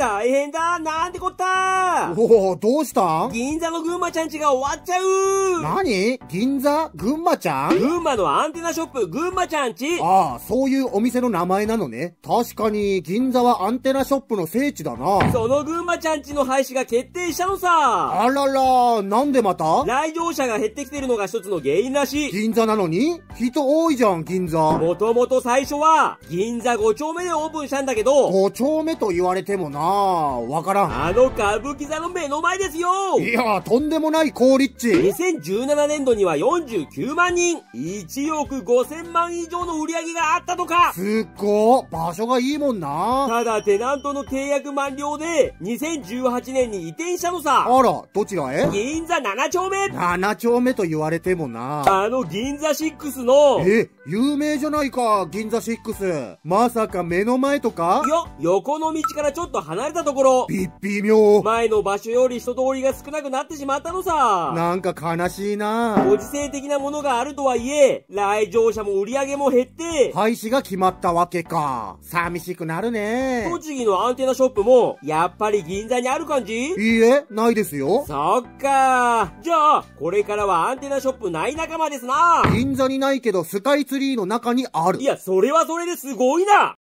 大変だなんてこったおお、どうしたん？銀座の群馬ちゃんちが終わっちゃう何？銀座？群馬ちゃん？群馬のアンテナショップ群馬ちゃんちああ、そういうお店の名前なのね。確かに、銀座はアンテナショップの聖地だな。その群馬ちゃんちの廃止が決定したのさあらら、なんでまた？来場者が減ってきてるのが一つの原因らしい。銀座なのに？人多いじゃん、銀座。もともと最初は、銀座5丁目でオープンしたんだけど、5丁目と言われてもなわからん。あの歌舞伎座の目の前ですよ。いや、とんでもない高立地。2017年度には49万人、1億5000万以上の売り上げがあったとか。すっごー、場所がいいもんな。ただテナントの契約満了で、2018年に移転したのさ。あら、どちらへ？銀座7丁目 ?7 丁目と言われてもな。あの銀座6の、いえ、有名じゃないか、銀座6。まさか目の前とか？や、横の道からちょっと離れたところ、びっ微妙。前の場所より人通りが少なくなってしまったのさ。なんか悲しいなご時世的なものがあるとはいえ、来場者も売り上げも減って、廃止が決まったわけか。寂しくなるね。栃木のアンテナショップも、やっぱり銀座にある感じ？いいえ、ないですよ。そっかじゃあ、これからはアンテナショップない仲間ですな銀座にないけどスカイツリーの中にあるい。や、それはそれですごいな